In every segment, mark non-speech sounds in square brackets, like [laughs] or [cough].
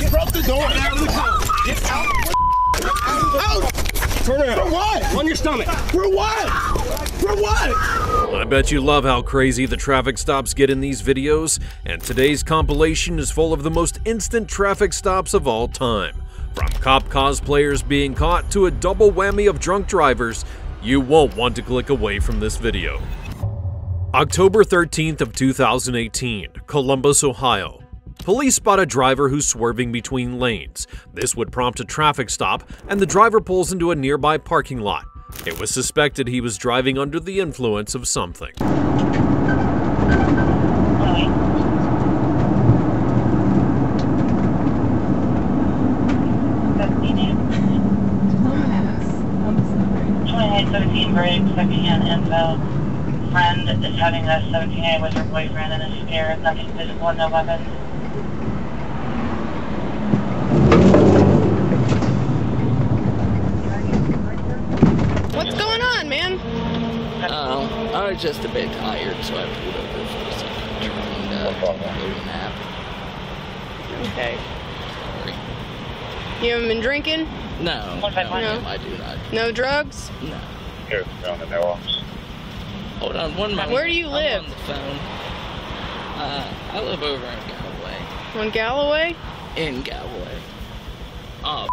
just broke the door. Get out of the car. Get out. Out. Turn around. For what? On your stomach. For what? For what? I bet you love how crazy the traffic stops get in these videos, and today's compilation is full of the most instant traffic stops of all time. From cop cosplayers being caught to a double whammy of drunk drivers, you won't want to click away from this video. October 13th of 2018, Columbus, Ohio. Police spot a driver who's swerving between lanes. This would prompt a traffic stop, and the driver pulls into a nearby parking lot. It was suspected he was driving under the influence of something. Friend is having a 17A with her boyfriend nothing no weapons. What's going on, man? Oh, I was just a bit tired, so I pulled over for a second, trying to go to nap. Okay. You haven't been drinking? No, no, One five one. ma'am, I do not. No drugs? No. Here, on the mailbox. Hold on one moment. Where do you I'm live? on the phone. Uh, I live over in Galloway. On Galloway? In Galloway. Oh,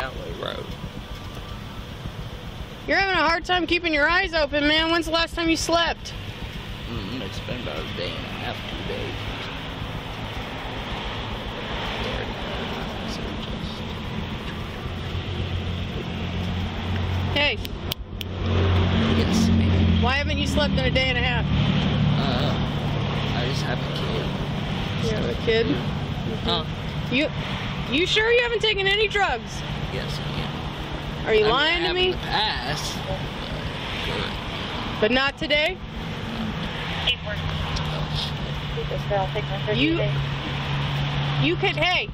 Galloway Road. You're having a hard time keeping your eyes open, man. When's the last time you slept? Mm, it's been about a day and a half, two days. Hey, Yes, why haven't you slept in a day and a half? Uh, I just have a kid. You have a kid? Huh? You you sure you haven't taken any drugs? Yes. Are you I mean, lying I to me? In the past. But not today? You you could hey,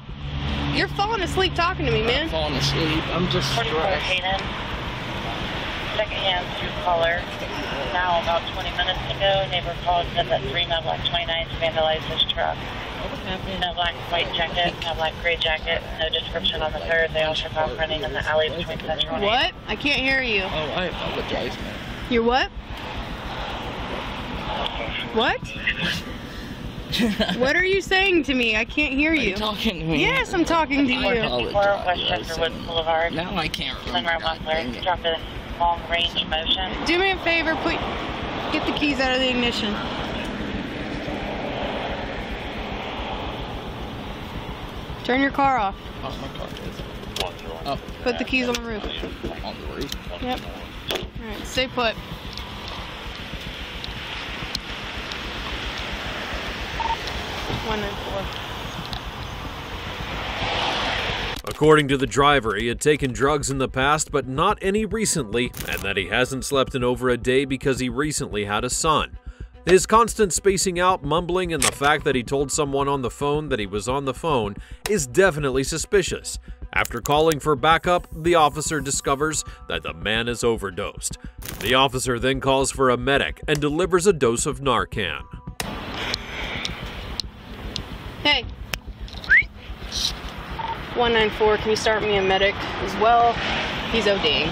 you're falling asleep talking to me, I'm man. falling asleep. I'm just 44 stressed. Secondhand through caller. Now, about 20 minutes ago, neighbor called and said that three Mel Black 29s vandalized his truck. What happened? No black white jacket, no black gray jacket, no description on the third. They all took off running in the alley between Central and What? I can't hear you. Oh, I apologize, man. You're what? What? What are you saying to me? I can't hear Are you you. talking to me? Yes, I'm talking to you. apologize. West Boulevard. Now I can't remember. Sunrise God dang muffler, it. dropped a long range motion. Do me a favor, put get the keys out of the ignition. Turn your car off. Oh, my car is Oh, Put the keys on the roof. on the roof. Yep. All right, stay put. One nine four. According to the driver, he had taken drugs in the past, but not any recently, and that he hasn't slept in over a day because he recently had a son. His constant spacing out, mumbling, and the fact that he told someone on the phone that he was on the phone is definitely suspicious. After calling for backup, the officer discovers that the man is overdosed. The officer then calls for a medic and delivers a dose of Narcan. Hey. 194, can you start me a medic as well? He's ODing.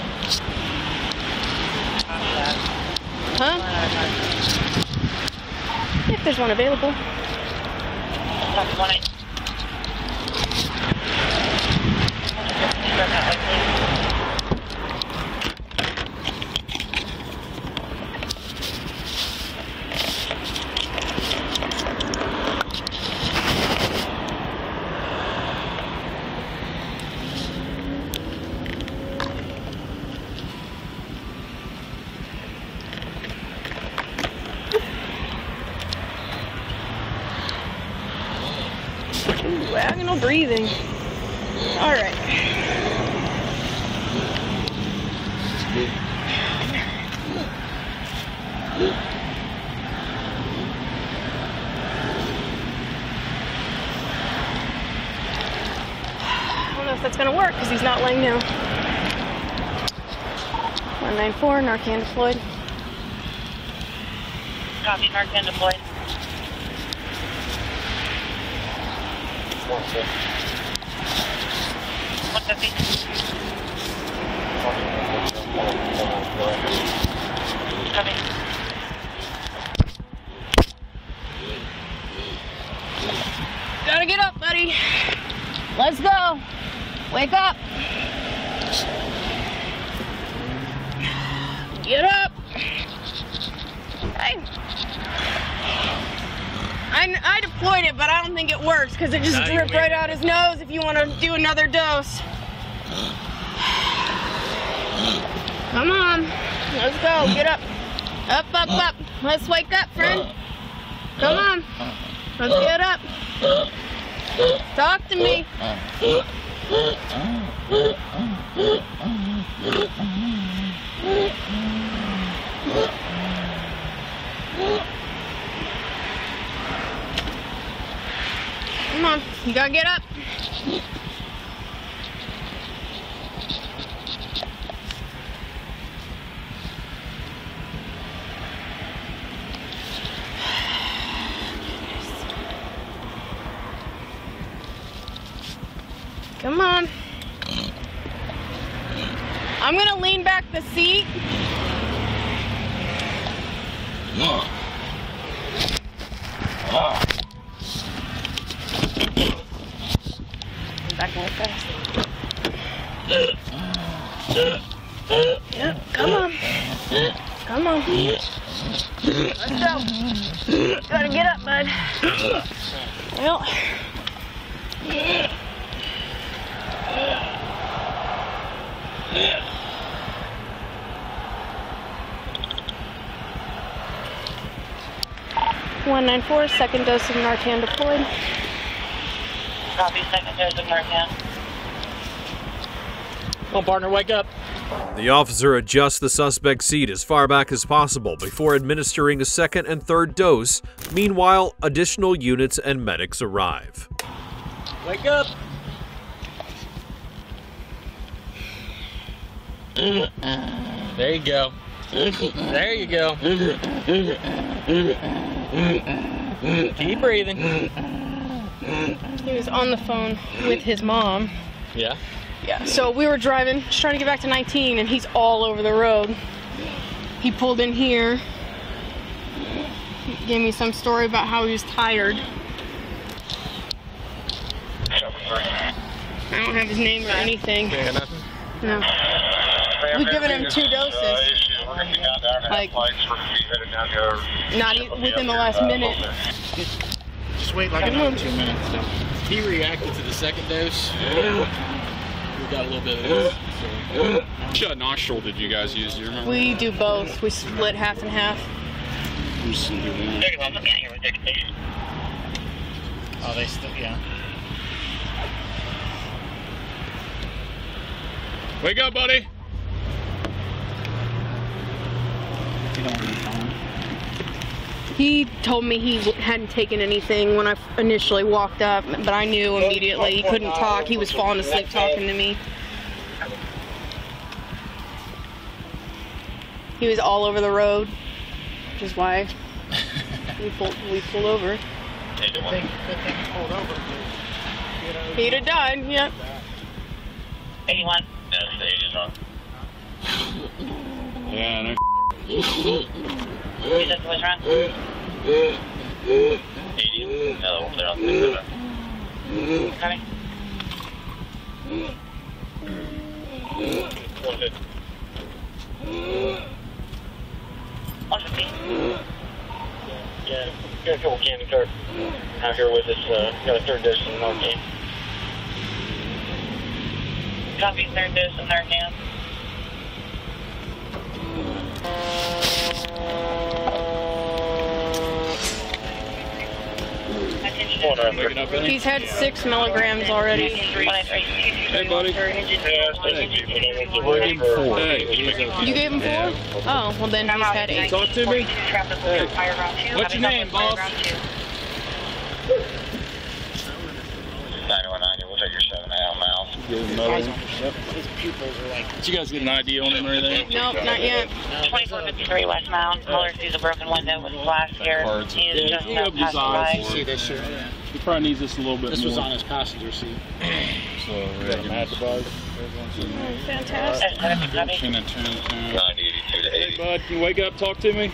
Huh? If there's one available. That's one I- Ooh, agonal breathing. All right. I don't know if that's gonna work because he's not laying down. 194, Narcan deployed. Copy, Narcan deployed. 150. Copy. Gotta get up, buddy. Let's go. Wake up. Get up. Hey. I, I deployed it, but I don't think it works because it just dripped right out his nose if you want to do another dose. Come on. Let's go. Get up. Up, up, up. Let's wake up, friend. Come on. Let's get up. Talk to me. [laughs] Come on, you gotta get up. Come on. I'm gonna lean back the seat. Back like that. Yep, come on. Come on. Let's go. Gotta get up, bud. Well. One nine four, second dose of Narcan deployed. Copy. Second dose of Narcan. Come on, partner, wake up. The officer adjusts the suspect's seat as far back as possible before administering a second and third dose. Meanwhile, additional units and medics arrive. Wake up. There you go. There you go. Keep breathing. He was on the phone with his mom. Yeah. Yeah, so we were driving, just trying to get back to 19, and he's all over the road. He pulled in here, gave me some story about how he was tired. I don't have his name or anything. No. We've given him two doses. Like- Not e- within the last minute. Just wait like another two minutes. So. He reacted to the second dose. We got a little bit of this. So. Which uh, nostril did you guys use? Do you remember? We do both. We split half and half. Oh, they still, yeah. Wake up, buddy. You don't want to be calm. He told me he hadn't taken anything when I initially walked up, but I knew immediately he couldn't talk. He was falling asleep talking to me. He was all over the road, which is why [laughs] we pulled, we pulled over. Good thing, good thing you pulled over. He'd have died, yep. 81. Yes, the age is on. Yeah, no. You said the was 80. No, there on the Coming. One fifty. Yeah, got a couple candy cards out here with us. Uh, got a third dose of Narcan. Copy third dose of Narcan. Attention. He's had six milligrams already. Hey, buddy. You gave him four? Oh, well then he's had eight. Talk to me. What's your name, boss? 9190, we'll take your 7 out miles. His pupils are like, Did you guys get an ID on him or anything? Nope, not yet. 2453 West Mound. Muller sees a broken window with glass here. Cards. He is Yeah, just he now his passing eyes. by. see this shit. He probably needs this a little bit This more. was on his passenger seat. So we're gonna mad device. Fantastic. Ten and ten and ten. Hey bud, can you wake up, talk to me?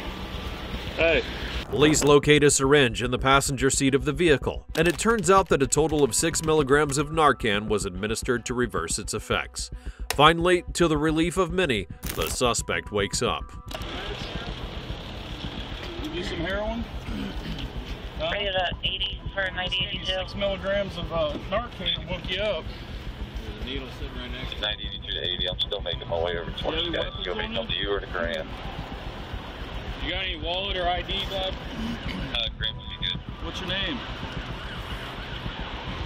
Hey. Police locate a syringe in the passenger seat of the vehicle, and it turns out that a total of 6 milligrams of Narcan was administered to reverse its effects. Finally, to the relief of many, the suspect wakes up. Give you some heroin? Huh? Rated at 80 for 9082. Six milligrams of uh, Narcan woke you up. There's a needle sitting right next to 9082 to 80. I'm still making my way over towards Yeah, you guys. You want me to come to you or to Graham? You got any wallet or ID, bud? Uh, Graham will be good. What's your name?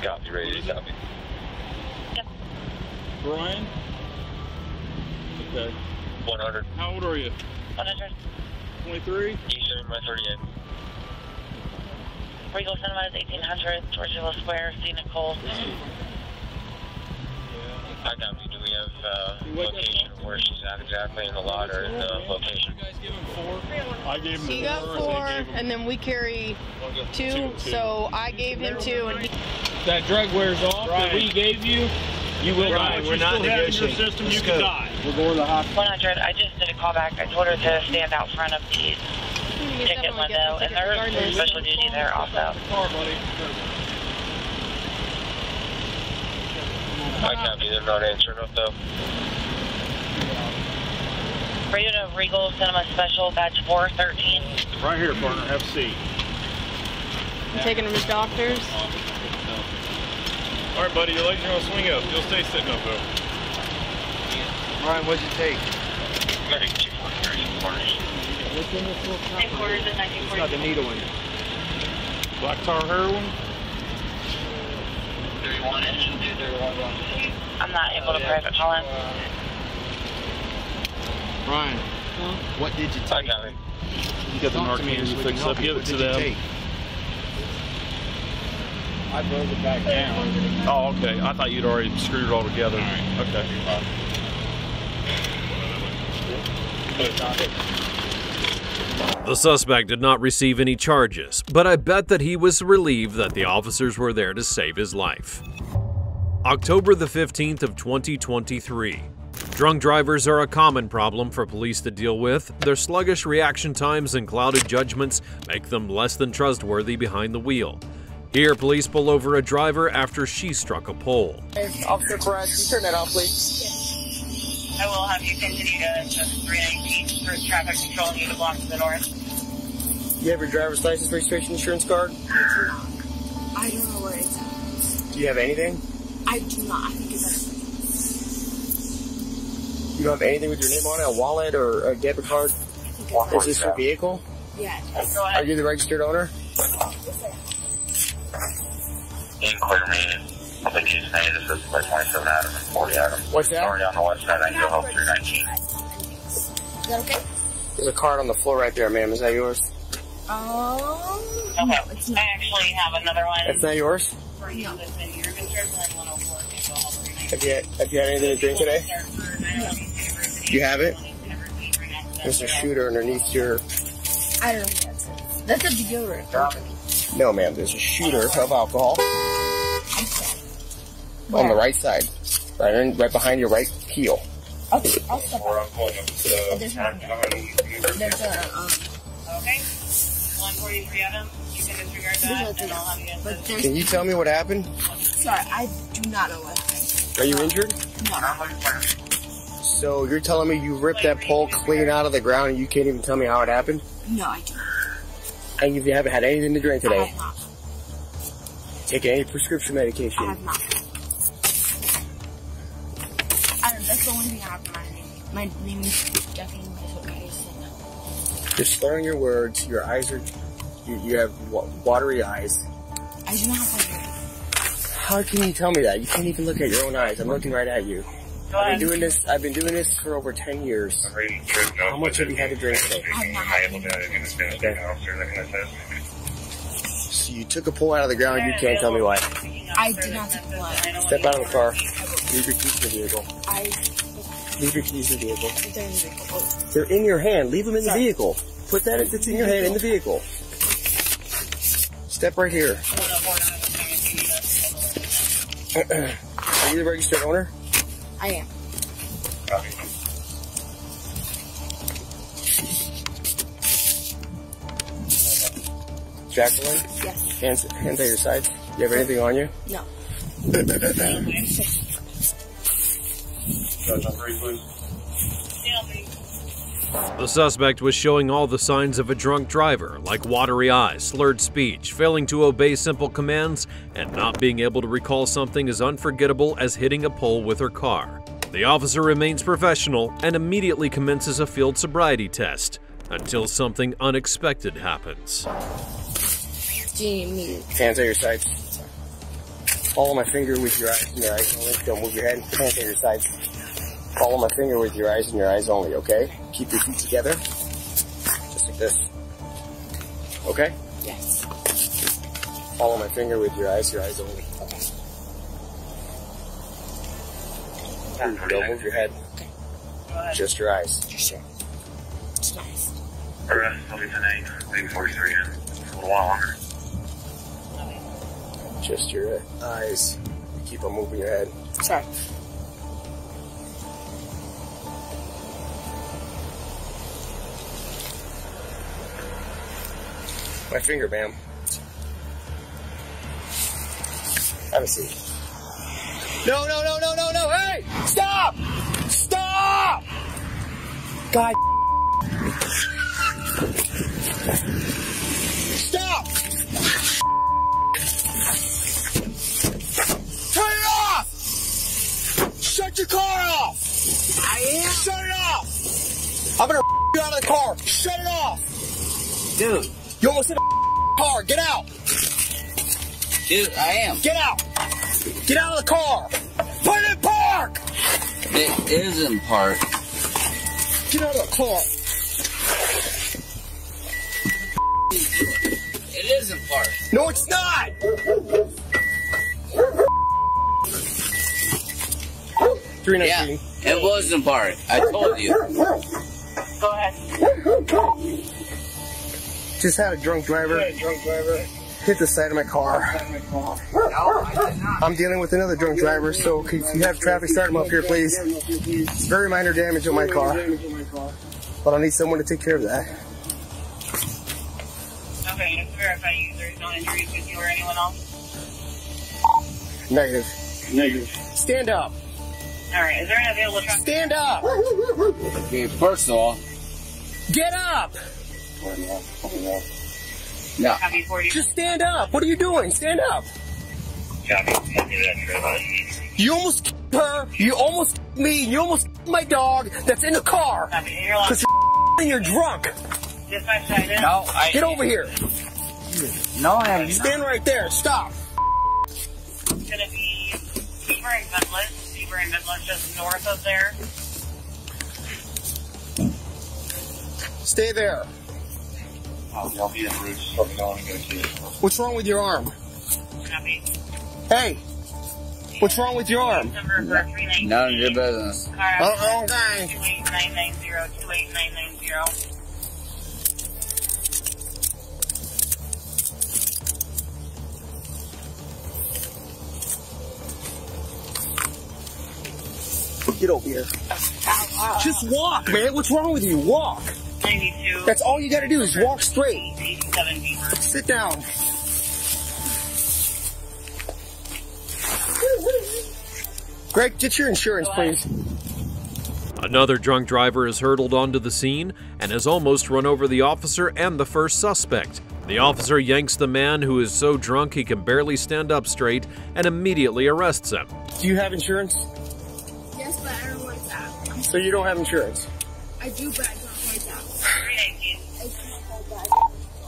Copy, ready to copy. Brian? Okay. 100. How old are you? 100. 23? Eastern, my 38. Regal Cinema is 1800. Georgia Square, see Nicole. I copy. Do we have uh, You wake up, location of where she's at exactly in the lot or in the location? You guys give him four? I gave him He got four. four, and they him and then we carry two, Two, two. so I gave him two, and he that drug wears off that we gave you, you will die. we're not negotiating. Your system, you Let's can go. die. We're going to the hospital. 100. I just did a callback. I told her to stand out front of the ticket window, and there's regardless. special duty there also. Car, buddy. I copy. They're not answering up though. Radio to Regal Cinema Special, batch 413. Right here, partner. Have a seat. I'm taking him to doctors. All right, buddy. Your legs are gonna swing up. You'll stay sitting up though. Ryan, what'd you take? 32 quarters. Headquarters at 1940. the needle in it. Black tar heroin. I'm not able to private call in. Ryan, what did you I take? copy. You got the Talk to me Narcan so fixed up. Give it to them. I broke it back down. Oh, okay. I thought you'd already screwed it all together. Okay. The suspect did not receive any charges, but I bet that he was relieved that the officers were there to save his life. October the 15th of 2023. Drunk drivers are a common problem for police to deal with. Their sluggish reaction times and clouded judgments make them less than trustworthy behind the wheel. Here, police pull over a driver after she struck a pole. Officer Perez, can you turn that off, please? I will have you continue to just 319 for traffic control and you to block to the north. You have your driver's license, registration, insurance card? I don't know where it's at. Do you have anything? I do not. I think it's You don't have anything with your name on it? A wallet or a debit card? Is this your vehicle? yeah. Are you the registered owner? Inquiry me. I think he's saying this is by 27 Adam and 40 Adam. What's that? Already on the west side. I can go help 319. Is that okay? There's a card on the floor right there, ma'am. Is that yours? Um, Okay. no, it's I not. actually have another one. That's not yours? for you that's in your concern, like 104, can go all 319. Have you had, have you had anything to drink today? You have it? There's a shooter underneath your... I don't know what that says. That's a deodorant. No, ma'am. There's a shooter of alcohol Where? on the right side. Right, in, right behind your right heel. Okay, I'll step up. But there's nothing there. There's a, um, Okay. 143 Adam. You can disregard there's that, and I'll have you there. Can you tell me what happened? sorry, I do not know what happened. Are you injured? No. So you're telling me you ripped that pole clean out of the ground and you can't even tell me how it happened? No, I do not. And you haven't had anything to drink today? I today? have not. Taking any prescription medication? I medication? have not. Don't, that's the only thing I have in my name. My name is definitely what my saying. You're slurring your words. Your eyes are. You, you have watery eyes. I do not have my name. How can you tell me that? You can't even look at your own eyes. I'm looking right at you. Go I've ahead. been doing this. I've been doing this for over ten years. How much have you had to drink today? I have not had any. So you took a pole out of the ground. You can't tell me why. I did not take blood. Step out of the car. Leave your keys in the vehicle. I Leave your keys in the vehicle. there is a oh, They're in your hand. Leave them in the vehicle. Put that that's in your hand in the vehicle. Step right here. [clears throat] Are you the registered owner? I am. Jacqueline? Yes. Hands, hands at your sides. You have anything on you? No. [clears throat] The suspect was showing all the signs of a drunk driver, like watery eyes, slurred speech, failing to obey simple commands, and not being able to recall something as unforgettable as hitting a pole with her car. The officer remains professional and immediately commences a field sobriety test until something unexpected happens. Do you need Hands at your sides. Follow my finger with your eyes your eyes. Don't move your head. Hands at your sides. Follow my finger with your eyes and your eyes only, okay? Keep your feet together. Just like this. Okay? Yes. Follow my finger with your eyes, your eyes only. Okay. Don't move your head. Okay. Just your eyes. Just your It's nice. Arrest will be tonight, big 43 in a little while longer. Just your uh, eyes. Keep on moving your head. Sorry. My finger, ma'am. Have a seat. No, no, no, no, no, no! Hey! Stop! Stop! God. Stop! Turn it off! Shut your car off! I am. Shut it off! I'm gonna [laughs] you out of the car. Shut it off! Dude, You almost hit a car. Get out! dude, I am. Get out! Get out of the car! Put it in park! It is in park. Get out of the car! It is in park. No, it's not! Three Yeah, nineteen. it was in park. I told you. Go ahead. Just had a drunk driver. drunk driver. Hit the side of my car. I'm dealing with another drunk driver, so if you have traffic, start him up here, please. It's very minor damage on my car. But I need someone to take care of that. Okay, just verify you. There's no injuries with you or anyone else. Negative. Negative. Stand up. Alright, is there an available traffic? Stand up. Okay, first of all, Get up. No. Copy 40. Just stand up. What are you doing? Stand up. Copy, I'll give that trip. You almost killed her. You almost killed me. You almost killed my dog that's in the car. You're. Because you're and you're drunk. Dispatch. No, I. Get over here. No, I am not. Stand right there. Stop. It's gonna be Beaver and Gunless. Beaver and Gunless just north of there. Stay there. I'll be in route, just let me know when I'm gonna see. What's wrong with your arm? Copy. Hey. What's wrong with your arm? Number for 319. None of your business. Car Oh, okay. 28990, 28990. Get over here. Oh, just walk, man. What's wrong with you? Walk. 92. That's all you gotta do is walk straight. 87 Sit down. Greg, get your insurance, please. Another drunk driver is hurtled onto the scene and has almost run over the officer and the first suspect. The officer yanks the man who is so drunk he can barely stand up straight and immediately arrests him. Do you have insurance? Yes, but I don't like that. So you don't have insurance. I do, but I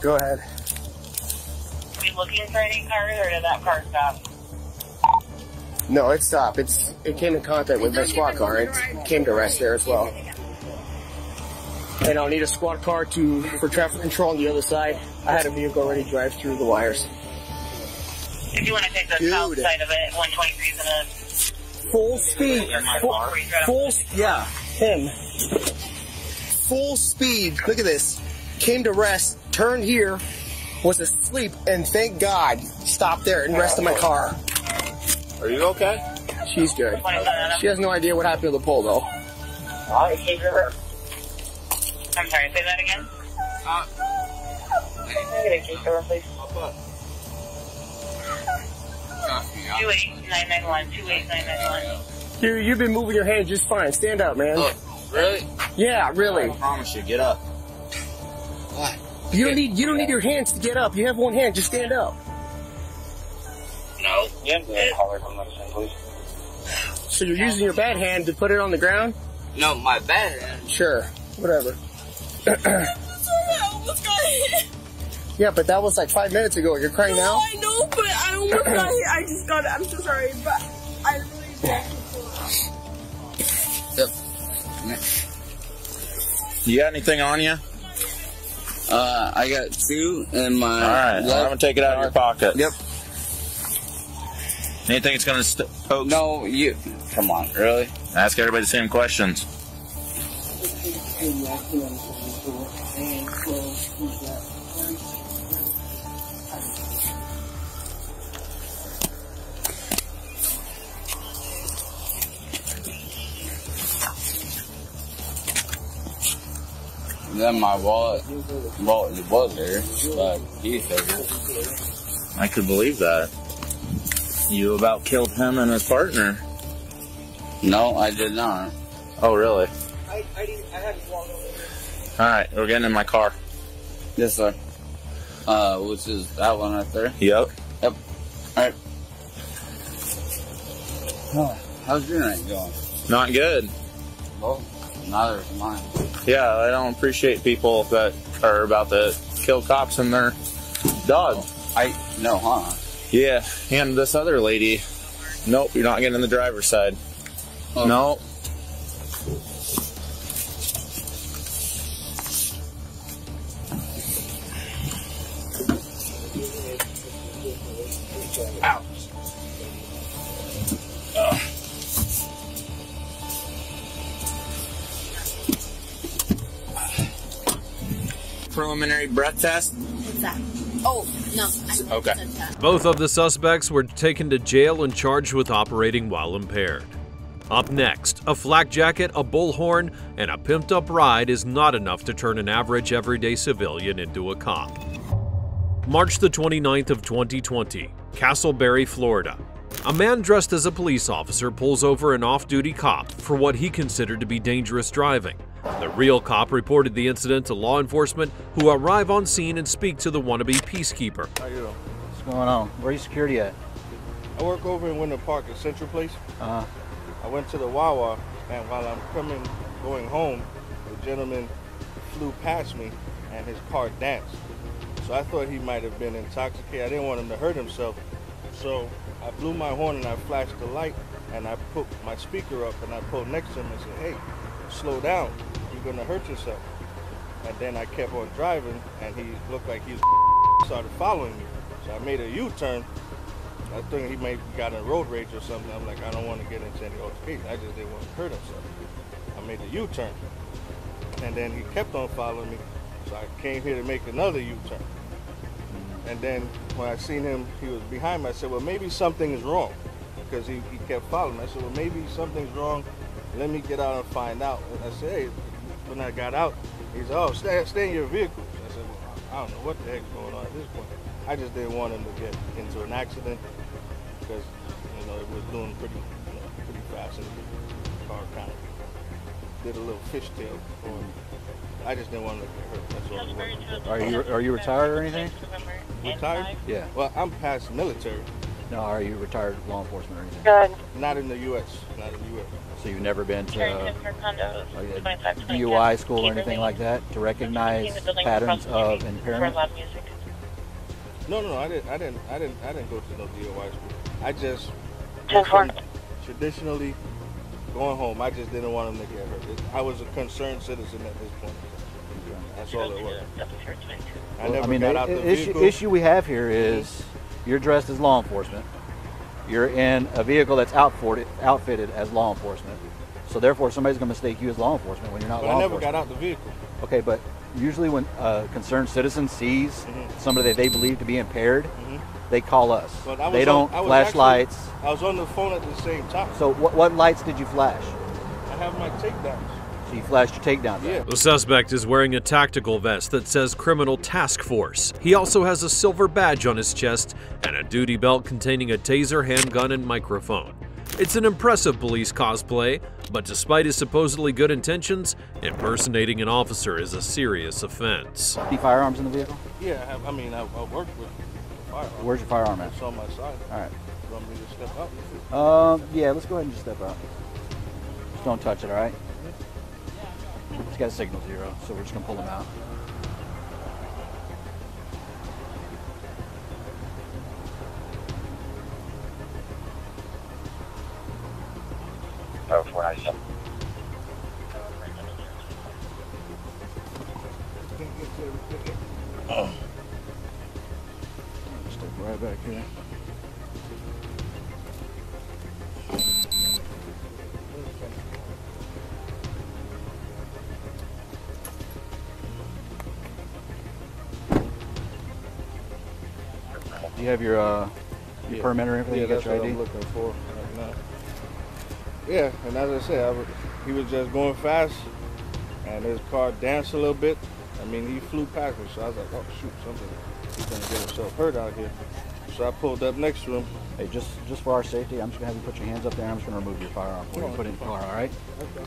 Go ahead. Are we looking for any cars or did that car stop? No, it stopped. It's it came in contact with my squad car. It came to rest there as well. And I'll need a squad car to for traffic control on the other side. I had a vehicle already drive through the wires. If you want to take the Dude. south side of it, 123 is gonna. Full speed. Full, full yeah, him. Full speed. Look at this. Came to rest, turned here, was asleep, and thank God stopped there and rested my car. Are you okay? She's good. She has no idea what happened to the pole, though. I'm sorry, say that again? Uh, Can I get a case over, please? 28991, 28991. Dude, you've been moving your hand just fine. Stand up, man. really? Yeah, really. I promise you, get up. You don't need you don't need your hands to get up. You have one hand. Just stand up. No. Yeah, yeah, caller from medicine, please. So you're using your bad hand to put it on the ground? No, my bad hand. Sure. Whatever. I almost got hit. yeah, but that was like five minutes ago. You're crying No, now? I know, but I almost got hit. I just got it. I'm so sorry, but I really did. You got anything on you? Uh, I got two in my. All right, I'm gonna take it out of your pocket. Yep. Anything that's gonna st- poke? No, you. Come on, really? Ask everybody the same questions. Then my wallet, wallet it was there, but he figured. I could believe that. You about killed him and his partner. No, I did not. Oh, really? I, I, didn't, I had to walk over All right, we're getting in my car. Yes, sir. Uh, which is that one right there. Yep. Yep. All right. How's your night going? Not good. Well, neither is mine. Yeah, I don't appreciate people that are about to kill cops and their dog. I no, huh? Yeah, and this other lady. Nope, you're not getting in the driver's side. Oh. No. Preliminary breath test. What's that? Oh, no. I Okay. that. Both of the suspects were taken to jail and charged with operating while impaired. Up next, a flak jacket, a bullhorn, and a pimped up ride is not enough to turn an average everyday civilian into a cop. March the 29th of 2020, Casselberry, Florida. A man dressed as a police officer pulls over an off-duty cop for what he considered to be dangerous driving. The real cop reported the incident to law enforcement who arrive on scene and speak to the wannabe peacekeeper. How you doing? What's going on? Where are you security at? I work over in Winter Park at Central Place. Uh, I went to the Wawa, and while I'm coming, going home, the gentleman flew past me, and his car danced. So I thought he might have been intoxicated. I didn't want him to hurt himself. So I blew my horn and I flashed the light, and I put my speaker up, and I pulled next to him and said, "Hey, slow down. You're gonna hurt yourself." And then I kept on driving, and he looked like he [laughs] started following me. So I made a U-turn. I think he may have got in road rage or something. I'm like, I don't want to get into any altercation. I just didn't want to hurt himself. I made a U-turn. And then he kept on following me. So I came here to make another U-turn. And then when I seen him, he was behind me. I said, well, maybe something is wrong. Because he, he kept following me. I said, well, maybe something's wrong. Let me get out and find out. And I said, hey, when I got out, he said, oh, stay, stay in your vehicle. I said, well, I don't know what the heck's going on at this point. I just didn't want him to get into an accident because, you know, it was doing pretty, you know, pretty fast and the car kind of did a little fishtail for him. I just didn't want to get hurt. That's all it was. are you are you retired or anything? Retired? Yeah. Well, I'm past military. No, are you retired law enforcement or anything? Good. Not in the U.S. Not in the U.S. So you've never been to uh, like a DUI school or anything like that to recognize patterns of impairment? For loud music. No, no, no. I didn't. I didn't. I didn't. I didn't go to no DUI school. I just traditionally going home. I just didn't want them to get hurt. It- I was a concerned citizen at this point. That's all it was. I Well, never mean, got the out the issue, issue we have here is you're dressed as law enforcement. You're in a vehicle that's outfitted, outfitted as law enforcement. So therefore, somebody's going to mistake you as law enforcement when you're not But law I never enforcement. got out the vehicle. Okay, but usually when a concerned citizen sees Mhm. somebody that they believe to be impaired, Mhm. they call us. But I was They don't I flash actually- lights. I was on the phone at the same time. So what, what lights did you flash? I have my takedowns. So you flashed your takedown. Yeah. The suspect is wearing a tactical vest that says Criminal Task Force. He also has a silver badge on his chest and a duty belt containing a taser, handgun, and microphone. It's an impressive police cosplay, but despite his supposedly good intentions, impersonating an officer is a serious offense. Any firearms in the vehicle? Yeah, I, have, I mean, I, I work with fire. Where's your firearm at? It's on my side. All right. You want me to step out? Um, yeah, let's go ahead and just step out. Just don't touch it, all right? It's got a signal zero, so we're just gonna pull him out. Oh, 497. Step right back here. Do you have your uh, your Yeah. permit or everything? Yeah, you got that's your what ID? I'm looking for right now. Yeah, and as I said, I was, he was just going fast, and his car danced a little bit. I mean, he flew past me, so I was like, oh shoot, something. He's gonna get himself hurt out here. So I pulled up next to him. Hey, just just for our safety, I'm just gonna have you put your hands up there. I'm just gonna remove your firearm for you and put it in the car. All right? Okay.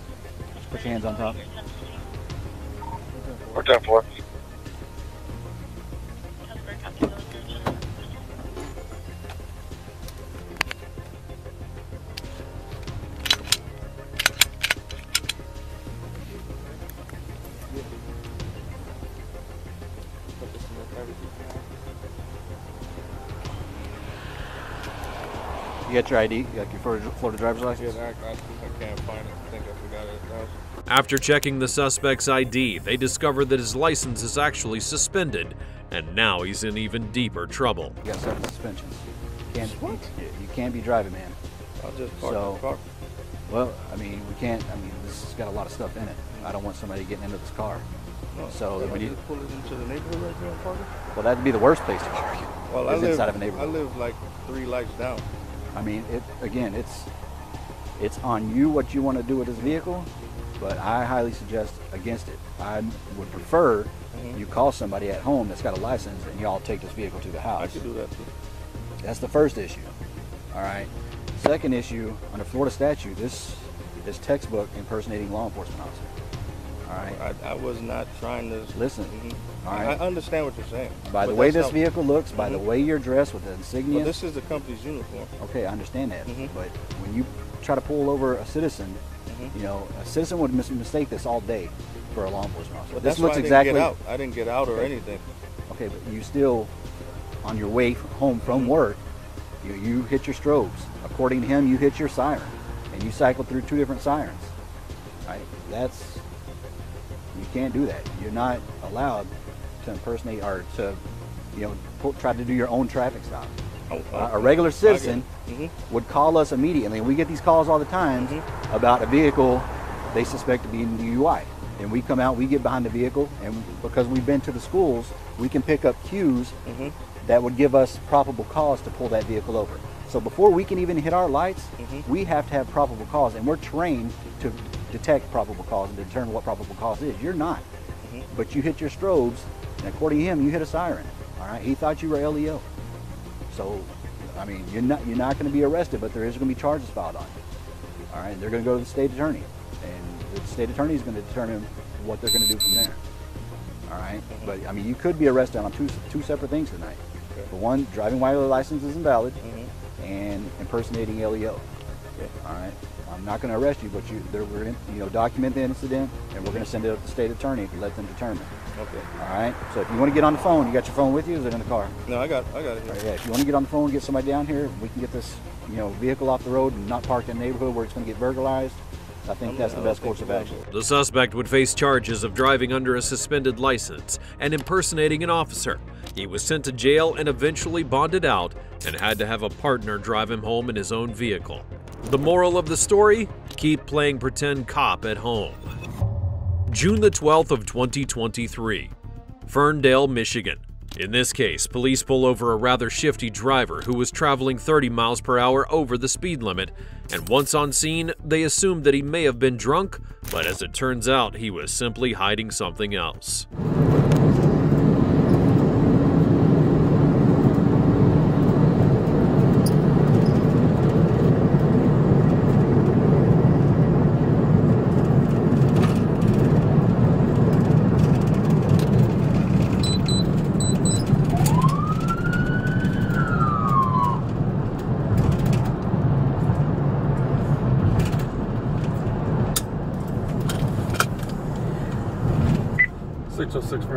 Just put your hands on top. We're done for. You got your ID? You got your Florida, Florida driver's Yeah, license? I, I, I can't find it. I think I forgot it. at. After checking the suspect's ID, they discover that his license is actually suspended, and now he's in even deeper trouble. You got seven suspensions. Can't, you, you can't be driving, man. I'll just park So- the car. Well, I mean, we can't. I mean, this has got a lot of stuff in it. I don't want somebody getting into this car. No, So can when I you, pull it into the neighborhood right here and park it? well, that'd be the worst place to park it. Well, I is live, inside of a I neighborhood. I live like three lights down. I mean, it again, it's it's on you what you want to do with this vehicle, but I highly suggest against it. I would prefer Mhm. you call somebody at home that's got a license and y'all take this vehicle to the house. I could do that too. That's the first issue. All right. Second issue under Florida statute, this is textbook impersonating law enforcement officer. All right. I, I was not trying to. Listen. Mhm. All I understand what you're saying. By the way this not- vehicle looks, by the Mhm. way you're dressed with the insignia. Well, this is the company's uniform. Okay, I understand that. Mhm. But when you try to pull over a citizen, Mhm. you know, a citizen would mis- mistake this all day for a law enforcement officer. But this looks I didn't exactly get out. I didn't get out or Okay. anything. Okay, but you still, on your way home from Mm-hmm. work, you, you hit your strobes. According to him, you hit your siren, and you cycle through two different sirens. Right? That's can't do that. You're not allowed to impersonate or to, you know, pull, try to do your own traffic stop. Oh, Uh, oh, a regular citizen it. Mhm. would call us immediately. and We get these calls all the time Mm-hmm. about a vehicle they suspect to be in DUI. And we come out, we get behind the vehicle, and because we've been to the schools, we can pick up cues Mhm. that would give us probable cause to pull that vehicle over. So before we can even hit our lights, Mhm. we have to have probable cause, and we're trained to detect probable cause and determine what probable cause is. You're not, Mhm. but you hit your strobes, and according to him, you hit a siren. All right, he thought you were LEO. So, I mean, you're not you're not going to be arrested, but there is going to be charges filed on you. All right, they're going to go to the state attorney, and the state attorney is going to determine what they're going to do from there. All right, but I mean, you could be arrested on two two separate things tonight. Okay. For one, driving while your license is invalid, Mhm. and impersonating LEO. All right, I'm not going to arrest you, but you there we're in, you know document the incident, and we're going to send it up to the state attorney to let them determine. Okay. All right. So if you want to get on the phone, you got your phone with you? Or is it in the car? No, I got, I got it All right, here. yeah. If you want to get on the phone, and get somebody down here. We can get this, you know, vehicle off the road and not parked in the neighborhood where it's going to get burglarized. I think I'm- that's the best course of action. The suspect would face charges of driving under a suspended license and impersonating an officer. He was sent to jail and eventually bonded out and had to have a partner drive him home in his own vehicle. The moral of the story? Keep playing pretend cop at home. June the 12th of 2023. Ferndale, Michigan. In this case, police pull over a rather shifty driver who was traveling 30 miles per hour over the speed limit, and once on scene, they assumed that he may have been drunk, but as it turns out, he was simply hiding something else.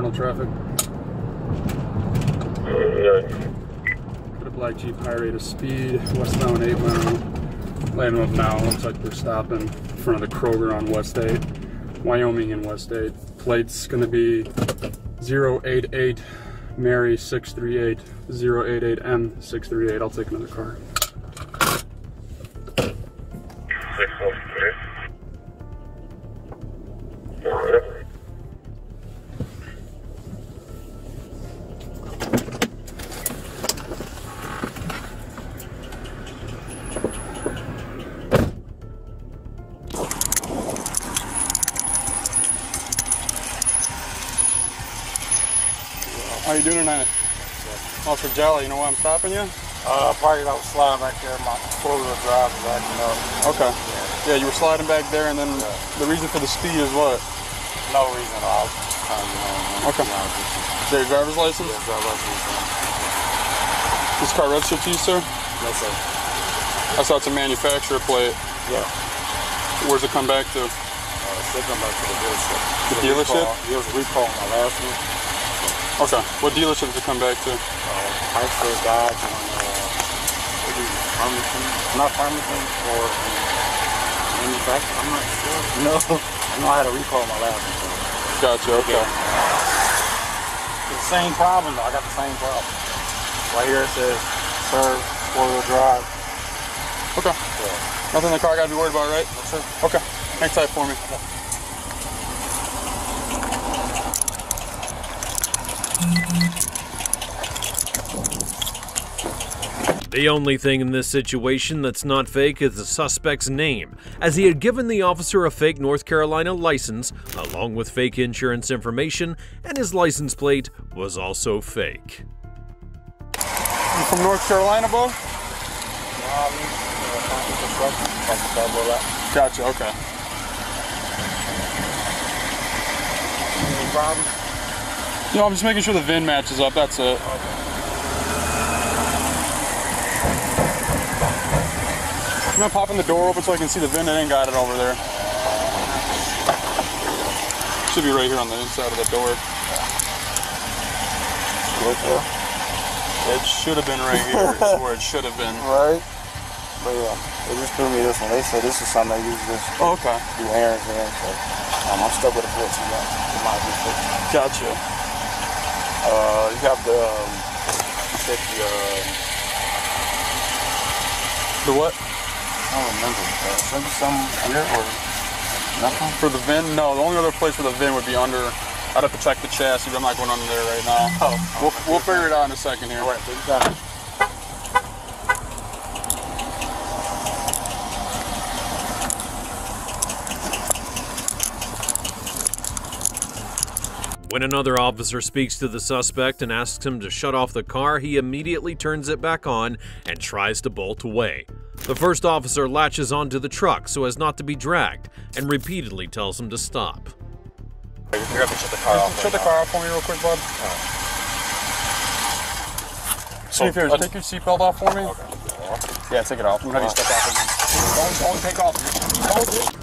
Vernal traffic. Got a black Jeep high rate of speed, westbound eight mile. Landing up now. Looks like we're stopping in front of the Kroger on West 8. Wyoming and West 8. Plate's gonna be 088 Mary 638 088 M 638. I'll take another car. Jolly, you know why I'm stopping you? Uh, probably was sliding back there. My four-wheel drive was acting up. Okay. Yeah, you were sliding back there, and then the reason for the speed is what? No reason. at all. Okay. Is that your driver's license? Yeah, driver's license. This car registered to you, sir? No, sir. I saw it's a manufacturer plate. Yeah. Where's it come back to? Uh, come back to the dealership. The dealership? It was a recall on my last one. Okay. What dealership does it come back to? Uh, Chrysler Dodge on, uh, what is it, Farmington? Not Farmington, or um, manufacturer. I'm not sure. [laughs] No. I know I had a recall my last one. Gotcha, okay. It's the same problem though. I got the same problem. Right here it says serve four-wheel drive. Okay. Nothing in the car I gotta be worried about, right? No, sir. Okay. Hang tight for me. The only thing in this situation that's not fake is the suspect's name, as he had given the officer a fake North Carolina license along with fake insurance information, and his license plate was also fake. You from North Carolina, Bo? Gotcha, okay. Any problem? No, I'm just making sure the VIN matches up, that's it. I'm gonna pop in the door open so I can see the VIN. It ain't got it over there. Should be right here on the inside of the door. It should have been right here. is [laughs] where it should have been. Right. But yeah, they just threw me this one. They said this is something they use this Oh, okay. do errands in. So um, I'm stuck with a 14 now. It might be fixed. Gotcha. Uh, you have the, um, you said the, uh, The what? I don't remember. Uh, some here or nothing? For the VIN? No, the only other place for the VIN would be under. I'd have to check the chassis, but I'm not going under there right now. Oh, we'll, we'll figure it out in a second here. All right, When another officer speaks to the suspect and asks him to shut off the car, he immediately turns it back on and tries to bolt away. The first officer latches onto the truck so as not to be dragged and repeatedly tells him to stop. You're going to, to shut the car off. Shut the car off for me real quick, bud. Oh. If oh, you uh, take your seatbelt off for me. Okay. Yeah, take it off. I'm going to step off. Don't, don't take off. Don't.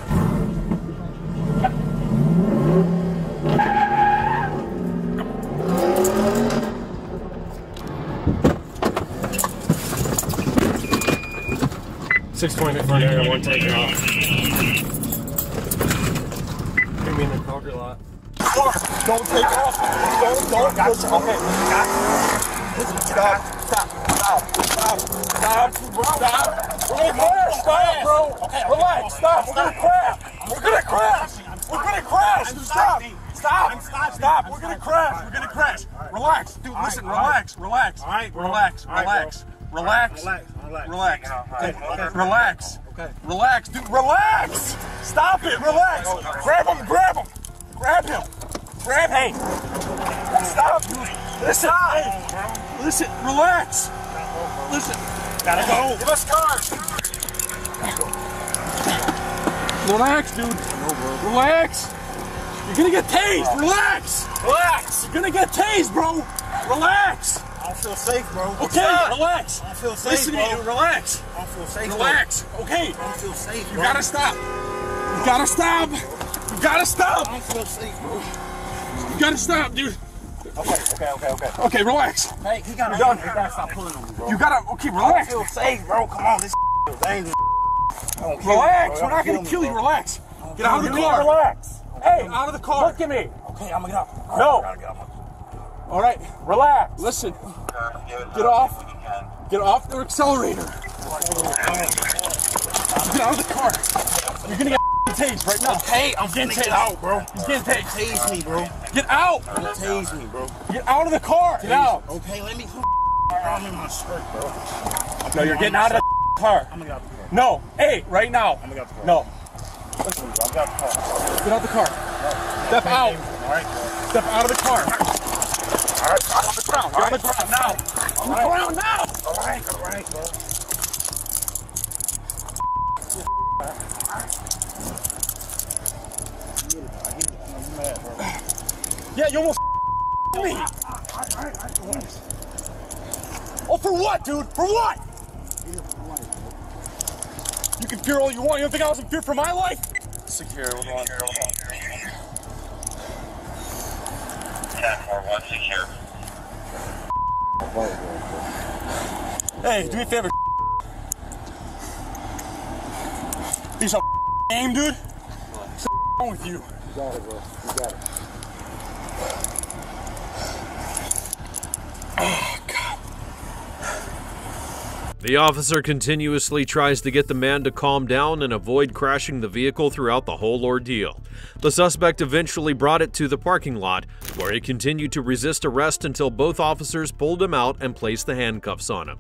620 to front air, one taking off. I mean the Kroger lot. Don't take off! Don't, don't, gotcha. okay, gotcha. Stop, stop, stop, stop, stop, stop. We're gonna crash, stop, bro! Okay, Relax, stop, we're gonna crash! We're gonna crash! We're gonna crash! Stop! Stop! Stop! Stop! We're gonna crash! We're gonna crash! Relax, dude, listen, relax, relax, relax, relax, relax, relax relax, okay, relax, okay, relax, dude, relax. Stop it, relax. Grab him, grab him, grab him, grab him. Stop. Listen, hey, listen, relax. Listen. Gotta go. Give us cars. Relax, dude. Relax. You're gonna get tased. Relax. Relax. You're gonna get tased, bro. Relax. I don't feel safe, bro. Okay, relax. I don't feel safe, Listen bro. to me, relax. I don't feel safe. Relax. Okay. I don't feel safe, You bro. gotta stop. You gotta stop. You gotta stop. I don't feel safe, bro. You gotta stop, dude. Okay, okay, okay, okay. Okay, relax. Hey, he gotta, You're done. he gotta stop pulling on me, bro. You gotta, okay, relax. don't feel safe, bro. Come on, this [laughs] is dangerous. Don't me, Relax. We're not gonna kill me, you. Relax. Get out of the car. Relax. Hey, out of the car. Look at me. Okay, I'm gonna get out. No. I gotta get out my All right, relax. Listen. Get off. Get off the accelerator. Get out of the car. You're gonna get tased right now. Okay, I'm getting finna get out, bro. You're getting tased. Tase me, bro. Get out. Don't tase me, bro. Get out of the car. Get out. Okay, let me. I'm in my skirt, bro. No, you're getting out of the car. I'm gonna get out the car. No. Hey, right now. I'm gonna get out the car. No. Listen, bro. I'm gonna get out the car. Get out the car. Step out. All right, bro. Step out of the car. All right, I'm on the ground. You're on the ground now. On the ground now. All right, all right, bro. Yeah, you almost me. Oh, for what, dude? For what? You can fear all you want. You don't think I was in fear for my life? Secure, hold on. 1041 secure. Hey, do me a favor. Be some aim, dude. What's wrong with you? Oh, you got it, bro. You got it. The officer continuously tries to get the man to calm down and avoid crashing the vehicle throughout the whole ordeal. The suspect eventually brought it to the parking lot, where he continued to resist arrest until both officers pulled him out and placed the handcuffs on him.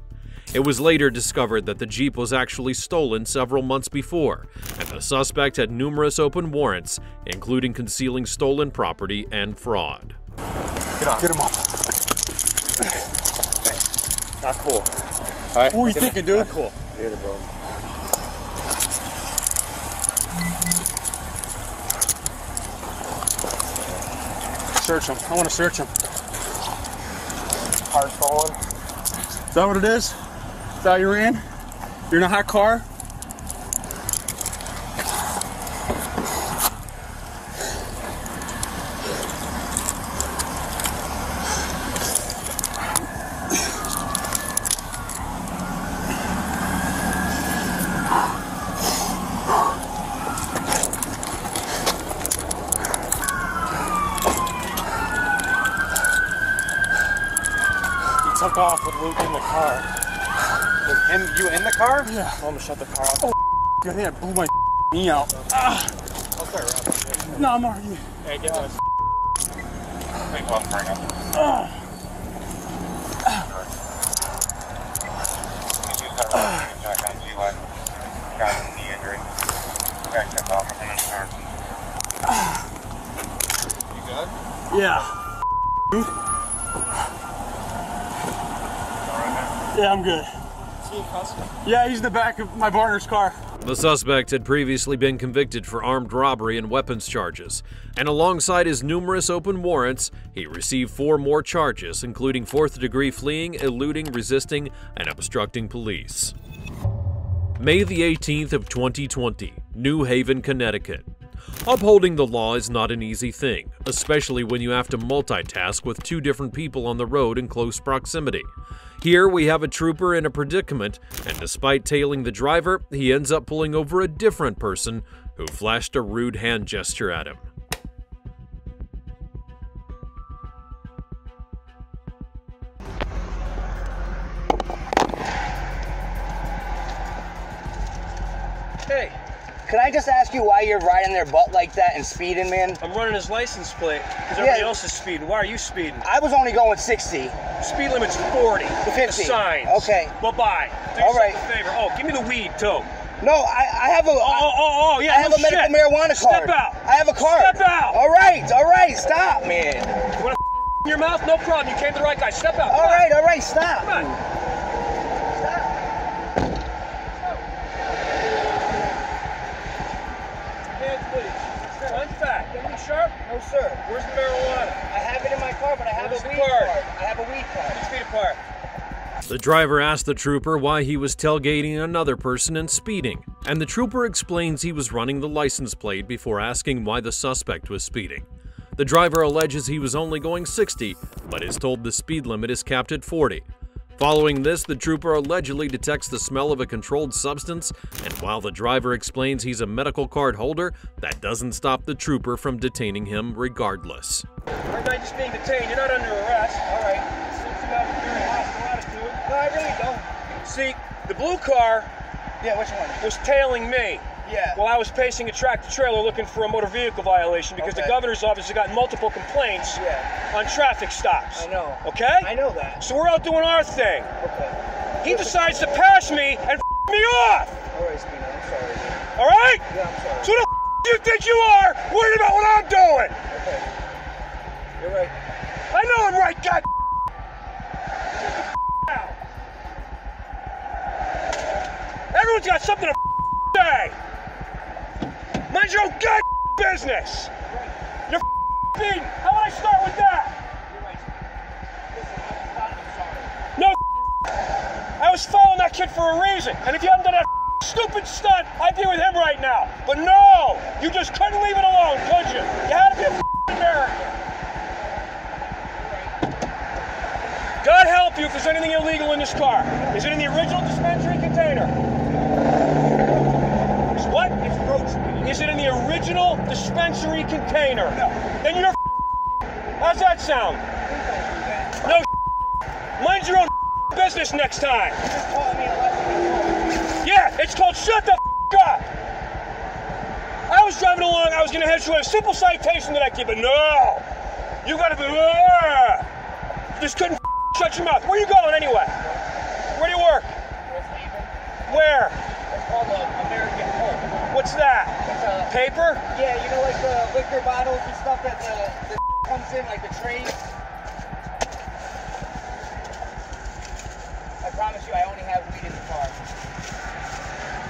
It was later discovered that the Jeep was actually stolen several months before, and the suspect had numerous open warrants, including concealing stolen property and fraud. Get on. Get him up. Not cool. All right. What were you thinking, dude? Cool. It, bro. Search him. I want to search him. Car stolen. Is that what it is? Is that you're in? You're in a hot car? He took off with Luke in the car. With him, you in the Tell him to shut the car off. Oh, God, yeah, blew my knee out. Ah. I'll start wrapping. No, I'm already. Hey, get this. Big one, bring up. Ah. You do cover up, check on G1. Got a knee injury. Check check off on the insurance. You good? Yeah. Yeah, I'm good. Yeah, he's in the back of my partner's car. The suspect had previously been convicted for armed robbery and weapons charges, and alongside his numerous open warrants, he received four more charges, including fourth degree fleeing, eluding, resisting, and obstructing police. May the 18th of 2020, New Haven, Connecticut. Upholding the law is not an easy thing, especially when you have to multitask with two different people on the road in close proximity. Here we have a trooper in a predicament, and despite tailing the driver, he ends up pulling over a different person who flashed a rude hand gesture at him. Hey, Could I just ask you why you're riding their butt like that and speeding, man? I'm running his license plate because Yeah. everybody else is speeding. Why are you speeding? I was only going 60. Speed limit's 40. To 50. The signs. Okay. Bye bye. Do All a favor. Oh, give me the weed too. No, I, I have a. Oh, oh, oh, oh, yeah. I have no a medical shit. marijuana Step out. I have a card. Step out. All right, all right, stop, man. You want to [laughs] in your mouth? No problem. You came to the right guy. Step out. All right, all right, stop. Sir. Where's the marijuana? I have it in my car, but I have Where's a the weed card? card. I have a weed card. Six feet apart. The driver asked the trooper why he was tailgating another person and speeding, and the trooper explains he was running the license plate before asking why the suspect was speeding. The driver alleges he was only going 60, but is told the speed limit is capped at 40. Following this, the trooper allegedly detects the smell of a controlled substance, and while the driver explains he's a medical card holder, that doesn't stop the trooper from detaining him regardless. You're not just being detained. You're not under arrest. All right. No, I really don't. See, the blue car Yeah, which one? was tailing me. Yeah. While I was pacing a tractor trailer looking for a motor vehicle violation because the governor's office has gotten multiple complaints Yeah. on traffic stops. I know. Okay? I know that. So we're out doing our thing. Okay. He decides to pass me and f- [laughs] me off. All right, Spino, I'm sorry. All right? Yeah, I'm sorry. So who the f- [laughs] you think you are worried about what I'm doing? Okay. You're right. I know I'm right, God. [laughs] Everyone's got something to. Mind your god business. You're. How about I start with that? No. I was following that kid for a reason, and if you hadn't done that stupid stunt, I'd be with him right now. But no, you just couldn't leave it alone, could you? You had to be a American. God help you if there's anything illegal in this car. Is it in the original dispensary container? It's what? It's roach. Is it in the original dispensary container? No. Then you're [laughs] How's that sound? No [laughs] Mind your own [laughs] business next time. Yeah, it's called shut the up. I was driving along, I was gonna head to a simple citation that I give, but no! You gotta be. You just couldn't shut your mouth. Where are you going anyway? Where do you work? Where? It's called uh, American Pulp. What's that? A Paper? Yeah, you know, like the liquor bottles and stuff that the, the [laughs] comes in, like the trays. I promise you, I only have weed in the car.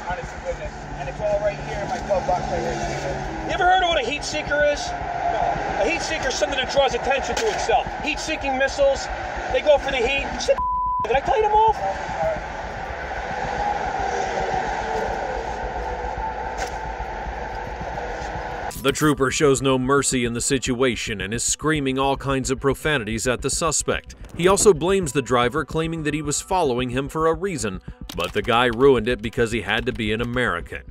Honest to goodness. And it's all right here in my glove box right here. You ever heard of what a heat seeker is? No. A heat seeker is something that draws attention to itself. Heat seeking missiles, they go for the heat. The Did I tell you to move? The trooper shows no mercy in the situation and is screaming all kinds of profanities at the suspect. He also blames the driver, claiming that he was following him for a reason, but the guy ruined it because he had to be an American.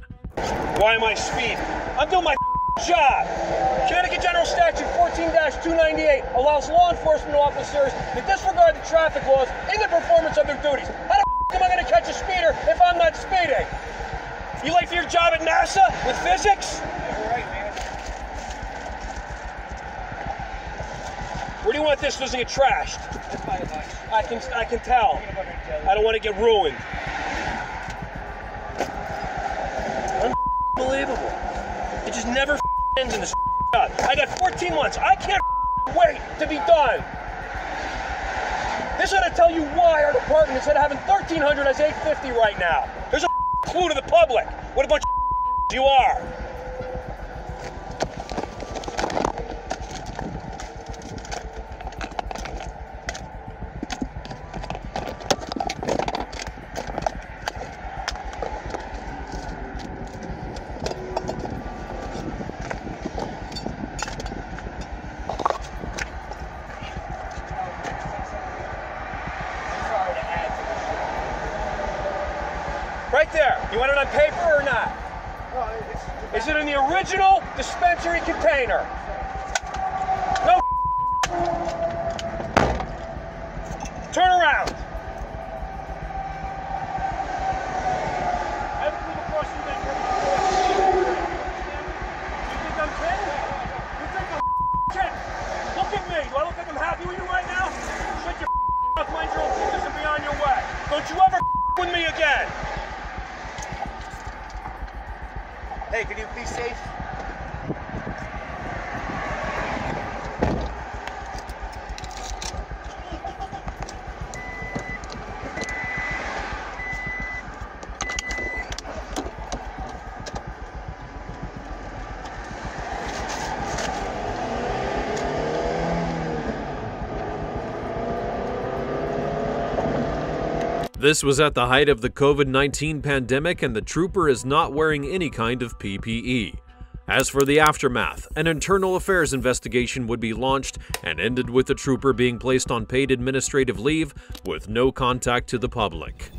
Why am I speeding? I'm doing my [laughs] job. Connecticut General Statute 14-298 allows law enforcement officers to disregard the traffic laws in the performance of their duties. How the [laughs] am I going to catch a speeder if I'm not speeding? You late for your job at NASA with physics? Where do you want this doesn't get trashed? I can I can tell. I don't want to get ruined. Unbelievable. It just never [laughs] ends in this [laughs] job. I got 14 months. I can't [laughs] wait to be done. This ought to tell you why our department, instead of having 1,300, has 850 right now. There's a clue to the public. What a bunch of you are. There. You want it on paper or not? Is it in the original dispensary container? No. Turn around. Everything across you, then. you be safe. This was at the height of the COVID 19 pandemic, and the trooper is not wearing any kind of PPE. As for the aftermath, an internal affairs investigation would be launched and ended with the trooper being placed on paid administrative leave with no contact to the public.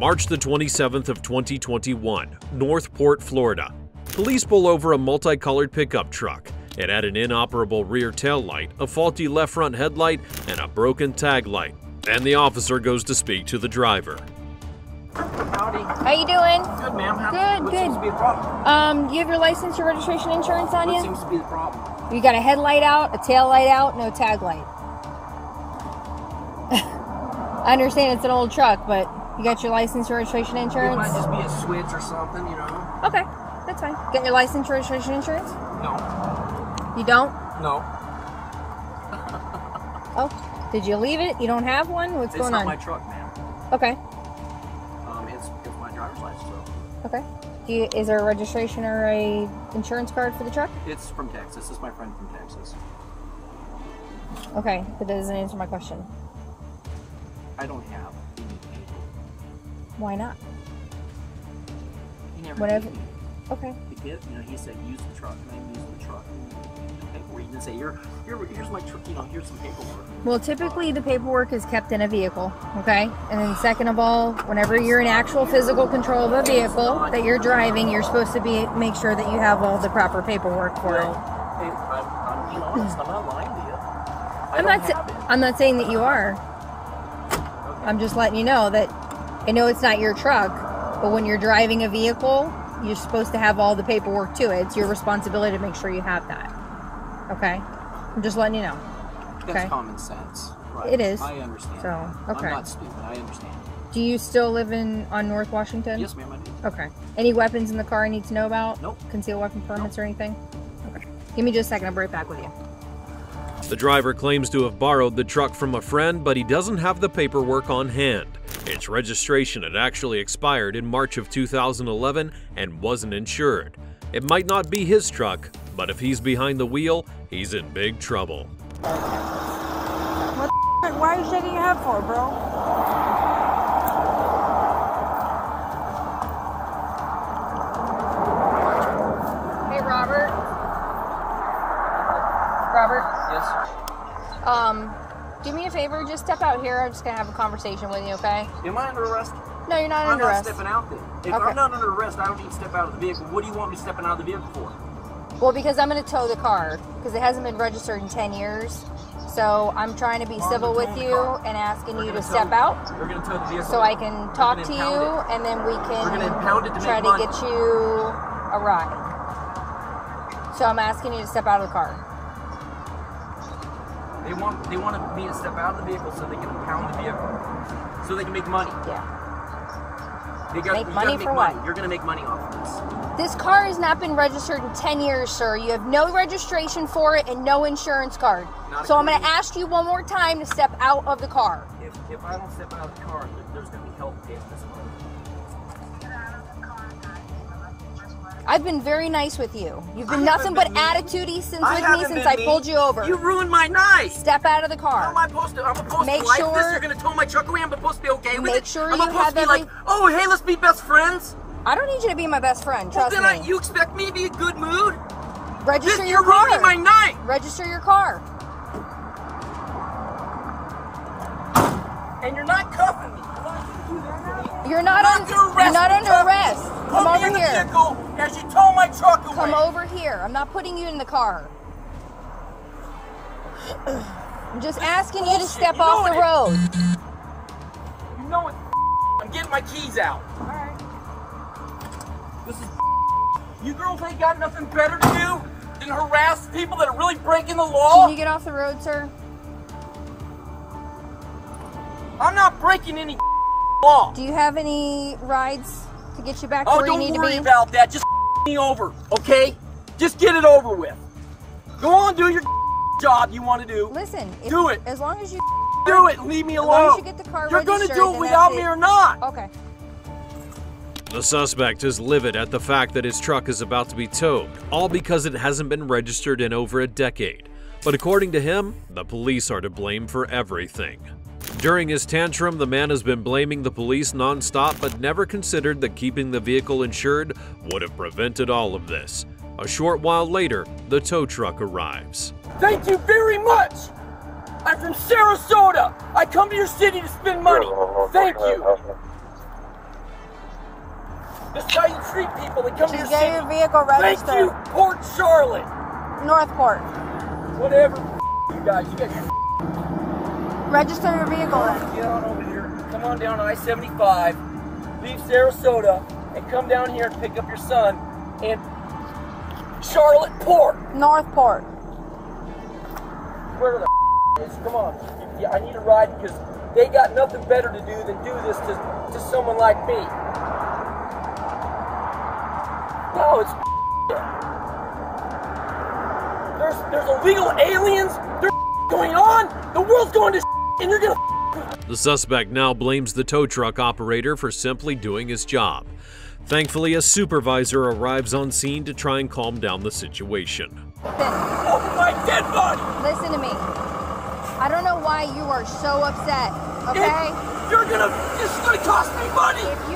March the 27th of 2021, Northport, Florida. Police pull over a multicolored pickup truck. It had an inoperable rear tail light, a faulty left front headlight, and a broken tag light and the officer goes to speak to the driver. Howdy. How you doing? Good, ma'am. How, good, what good. seems to be the problem? Um, you have your license, your registration, insurance on What you? seems to be the problem? You got a headlight out, a tail light out, no tag light. [laughs] I understand it's an old truck, but you got your license, your registration, It insurance? might just be a switch or something, you know? Okay, that's fine. Got your license, your registration, insurance? No. You don't? No. Did you leave it? You don't have one? What's it's going not on? my truck, ma'am. Okay, Um, it's, it's my driver's license, though. okay. Do you, is there a registration or a insurance card for the truck? It's from Texas. This is my friend from Texas. Okay, but that doesn't answer my question. I don't have any. Why not? He never Whatever. Okay. He did, you know, he said use the truck, and I used the truck. No paperwork. He didn't say here, here, here's my. You know, here's some paperwork. Well, typically the paperwork is kept in a vehicle, okay? And then second of all, whenever you're in actual physical control of a vehicle that you're driving, you're supposed to be make sure that you have all the proper paperwork for it. Hey, I'm, I'm being honest. I'm not lying to you. I I'm don't not sa- it. I'm not saying that you are. I'm just letting you know that I know it's not your truck, but when you're driving a vehicle, you're supposed to have all the paperwork to it. It's your responsibility to make sure you have that. Okay? I'm just letting you know. That's Okay. common sense. Right. It is. I understand. So, okay. I'm not stupid. I understand. Do you still live in on North Washington? Yes, ma'am, I do. Okay. Any weapons in the car I need to know about? Nope. Concealed weapon permits or anything? Okay. Give me just a second. I'll be right back with you. The driver claims to have borrowed the truck from a friend, but he doesn't have the paperwork on hand. Its registration had actually expired in March of 2011 and wasn't insured. It might not be his truck, but if he's behind the wheel, he's in big trouble. What the heck? Why are you shaking your head for, bro? Hey, Robert. Robert. Yes. Um, do me a favor. Just step out here. I'm just gonna have a conversation with you. Okay? Am I under arrest? No, you're not under arrest. I'm not stepping out then. If Okay. I'm not under arrest, I don't need to step out of the vehicle. What do you want me stepping out of the vehicle for? Well, because I'm gonna tow the car because it hasn't been registered in 10 years. So I'm trying to be Mom, civil with you and asking We're you to gonna step out. We're gonna tow the vehicle. so I can talk gonna you, it. and then we can We're gonna impound it to try to money. get you a ride. So I'm asking you to step out of the car. They want they want me to step out of the vehicle so they can impound the vehicle, so they can make money. Yeah. They got, Make you money gotta make for money. what? You're gonna make money off of this. Car has not been registered in 10 years, sir. You have no registration for it and no insurance card. Not so I'm going to ask you one more time to step out of the car. If, if I don't step out of the car, there's be hell to pay for this money. I've been very nice with you. You've been I nothing haven't but been attitudey since I with me since I mean. pulled you over. You ruined my night. Step out of the car. How am I supposed to? I'm supposed Make to like sure- this. You're gonna tow my truck away. I'm supposed to be okay with Make it. sure I'm you supposed have to be every- like, oh hey, let's be best friends. I don't need you to be my best friend. Well, Trust then me. I, you expect me to be in good mood? Register This- your you're ruining car. my night. Register your car. And you're not cuffing me. You're not Not on. gonna You're not under arrest. Come over in here. vehicle as you tow my truck away. Come over here. I'm not putting you in the car. I'm just asking you to step You off the it. road. You know it. I'm getting my keys out. Alright. This is. You girls ain't got nothing better to do than harass people that are really breaking the law. Can you get off the road, sir? I'm not breaking any [laughs] law. Do you have any rides to get you back Oh, where you need to be? Oh, don't worry to about that. Just [laughs] me over, okay? Just get it over with. Go on, do your [laughs] job you want to do. Listen, if, Do it. As long as you Do it. Leave me As long as alone. you get the car You're gonna do it without me or not. Okay. The suspect is livid at the fact that his truck is about to be towed, all because it hasn't been registered in over a decade. But according to him, the police are to blame for everything. During his tantrum, the man has been blaming the police nonstop but never considered that keeping the vehicle insured would have prevented all of this. A short while later, the tow truck arrives. Thank you very much. I'm from Sarasota. I come to your city to spend money. Oh, Thank you. This is how you treat people that come to your Just get city. your vehicle Thank registered. you, Port Charlotte. Northport. Whatever, you guys. You guys. Register your vehicle then. Get on over here. Come on down I-75. Leave Sarasota and come down here and pick up your son in Charlotte Port. Northport. Where the is? Come on. Yeah, I need a ride because they got nothing better to do than do this to, to someone like me. No, it's there's there's illegal aliens. There's going on. The world's going to and you're gonna The suspect now blames the tow truck operator for simply doing his job. Thankfully, a supervisor arrives on scene to try and calm down the situation. Oh, my dead body! Listen to me. I don't know why you are so upset, okay? you're gonna, this is gonna cost me money!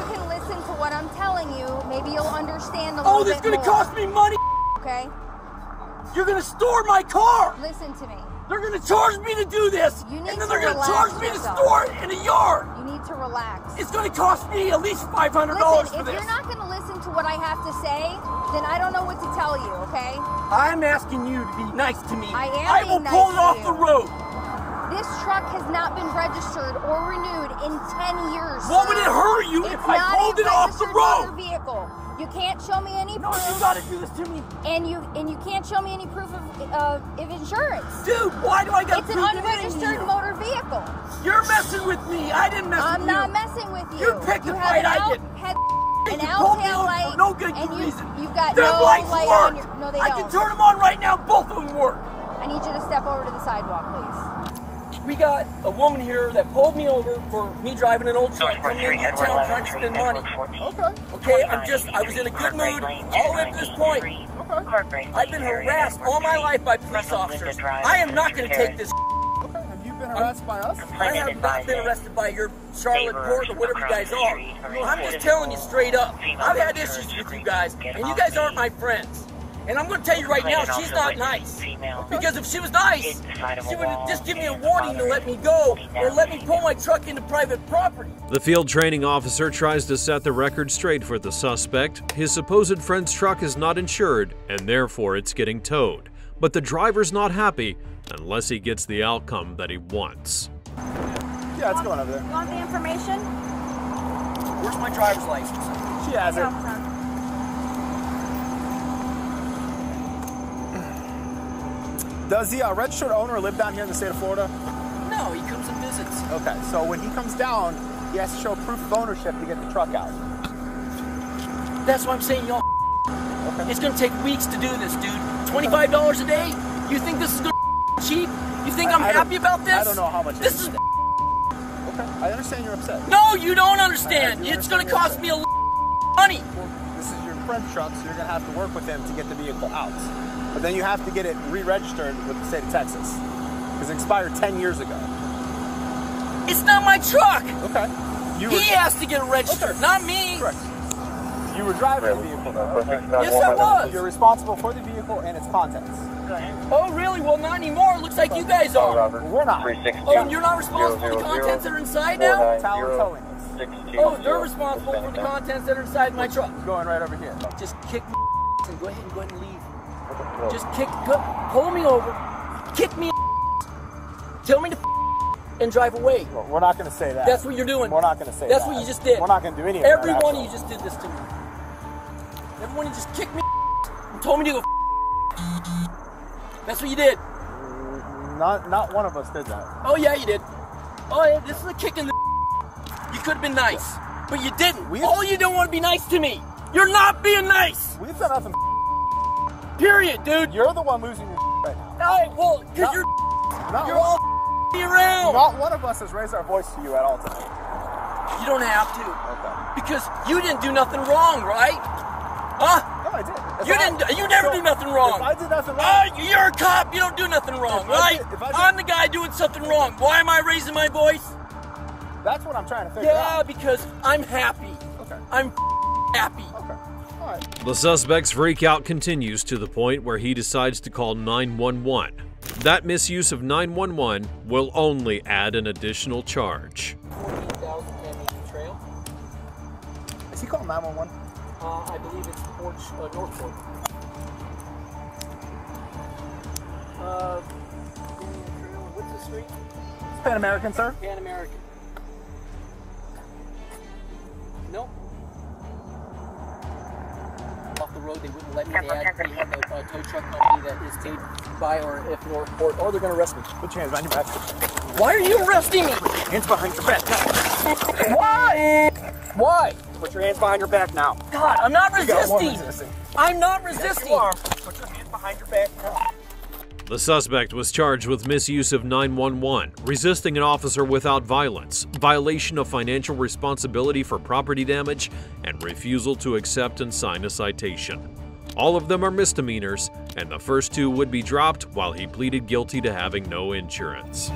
Maybe you'll understand a Oh, this is gonna more. cost me money! Okay? You're gonna store my car! Listen to me. They're gonna charge me to do this! You need and then to they're gonna relax charge me yourself. to store it in a yard! You need to relax. It's gonna cost me at least $500 Listen, for if this! you're not going to listen to what I have to say, then I don't know what to tell you, okay? I'm asking you to be nice to me. I am I will being pull nice it off you. the road. This truck has not been registered or renewed in 10 years. What would it hurt you It's if I pulled it off the road? motor Vehicle. You can't show me any No, proof. you gotta do this to me. And you and you can't show me any proof of, uh, of insurance. Dude, why do I got It's an unregistered motor vehicle. You're messing with me. I didn't mess I'm with you. I'm not messing with you. You picked you the fight I didn't. Had an You out pulled me tail over light, for no good and you, reason. you've got Them no lights light work. on your. No, they I don't. I can turn them on right now. Both of them work. I need you to step over to the sidewalk, please. We got a woman here that pulled me over for me driving an old truck coming into town trying to spend money. Okay. Okay, I'm just, I was in a good mood all the way up to this point. Okay. I've been harassed all my life by police officers. I am not going to take this. Okay. Have you been harassed by us? I have not been arrested by your Charlotte Port or whatever you guys are. I'm just telling you straight up. I've had issues with you guys, and you guys aren't my friends. And I'm going to tell you right now, she's not nice. Because if she was nice, she would just give me a warning to let me go or let me pull my truck into private property. The field training officer tries to set the record straight for the suspect. His supposed friend's truck is not insured, and therefore it's getting towed. But the driver's not happy unless he gets the outcome that he wants. Yeah, it's going over there. You want the information? Where's my driver's license? She has it. Does the uh, registered owner live down here in the state of Florida? No, he comes and visits. Okay, so when he comes down, he has to show proof of ownership to get the truck out. That's why I'm saying y'all. It's gonna take weeks to do this, dude. Twenty-five dollars a day? You think this is gonna cheap? You think I- I'm I happy about this? I don't know how much This is. Okay, I understand you're upset. No, you don't understand. I do It's gonna understand cost me a l- money. This is your friend's truck, so you're gonna have to work with him to get the vehicle out. But then you have to get it re-registered with the state of Texas. Because it expired 10 years ago. It's not my truck. Okay. You he has to get it registered, not me. Correct. You were driving the vehicle though. Yes, I was. You're responsible for the vehicle and its contents. Oh, really? Well, not anymore. It looks like you guys are. We're not. Oh, and you're not responsible for the contents that are inside now? Talon Towing. Oh, they're responsible for the contents that are inside my truck. Going right over here. Just kick me and go ahead and go ahead and leave. Just kick, pull me over, kick me, tell me to and drive away. Well, we're not going to say that. That's what you're doing. We're not going to say That's that. what you just did. We're not going to do any of Every that. one of you just did this to me. Every one of you just kicked me and told me to go. That's what you did. Mm, not, not one of us did that. Oh yeah, you did. Oh yeah, this is a kick in the. You could have been nice, but you didn't. We all you don't want to be nice to me. You're not being nice. We've done nothing. Period, dude. You're the one losing your right now. Hey, well, because you're Not you're one, all around. Not one of us has raised our voice to you at all tonight. You don't have to. Okay. Because you didn't do nothing wrong, right? Huh? No, I did. If You I- didn't. You never so, do nothing wrong. If I did nothing wrong, Oh, you're a cop. You don't do nothing wrong, If I right? did- I did- I'm the guy doing something wrong. Why am I raising my voice? that's what I'm trying to figure Yeah, out. Yeah, because I'm happy. Okay. I'm happy. Okay. All right. The suspect's freakout continues to the point where he decides to call 911. That misuse of 911 will only add an additional charge. 14,010 Trail. Is he calling 911? Uh, I believe it's Porch, uh, Northport. Uh, what's the street? It's Pan American, sir. Pan American. Nope. Road, they wouldn't let me. They had, they have a, a tow truck company that is paid by or if Northport, or oh, they're gonna arrest me. Put your hands behind your back. Why are you arresting me? Hands behind your back. Why? Why? Put your hands behind your back now. God, I'm not You got one resisting. resisting. I'm not Yes, resisting. you are. Put your hands behind your back now. The suspect was charged with misuse of 911, resisting an officer without violence, violation of financial responsibility for property damage, and refusal to accept and sign a citation. All of them are misdemeanors, and the first two would be dropped while he pleaded guilty to having no insurance.